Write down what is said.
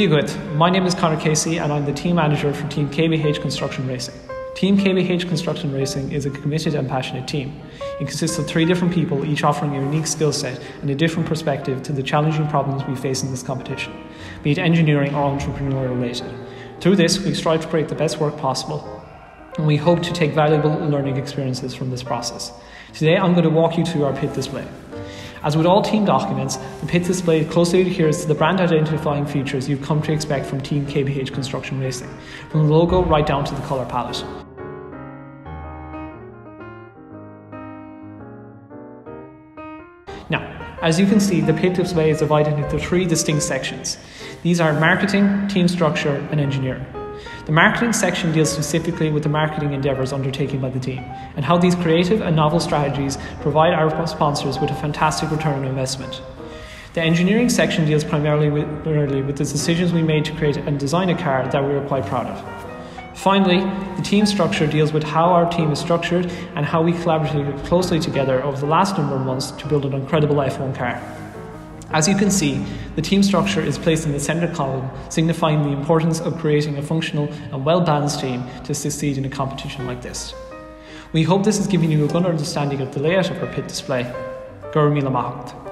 Bíagad, my name is Conor Casey and I'm the team manager for Team KPH Construction Racing. Team KPH Construction Racing is a committed and passionate team. It consists of three different people, each offering a unique skill set and a different perspective to the challenging problems we face in this competition, be it engineering or entrepreneurial related. Through this, we strive to create the best work possible, and we hope to take valuable learning experiences from this process. Today, I'm going to walk you through our pit display. As with all team documents, the pit display closely adheres to the brand identifying features you've come to expect from Team KPH Construction Racing, from the logo right down to the colour palette. Now, as you can see, the pit display is divided into three distinct sections. These are marketing, team structure, and engineering. The marketing section deals specifically with the marketing endeavours undertaken by the team and how these creative and novel strategies provide our sponsors with a fantastic return on investment. The engineering section deals primarily with, primarily with the decisions we made to create and design a car that we are quite proud of. Finally, the team structure deals with how our team is structured and how we collaborated closely together over the last number of months to build an incredible F1 car. As you can see, the team structure is placed in the centre column, signifying the importance of creating a functional and well balanced team to succeed in a competition like this. We hope this has given you a good understanding of the layout of our pit display. Gur Mila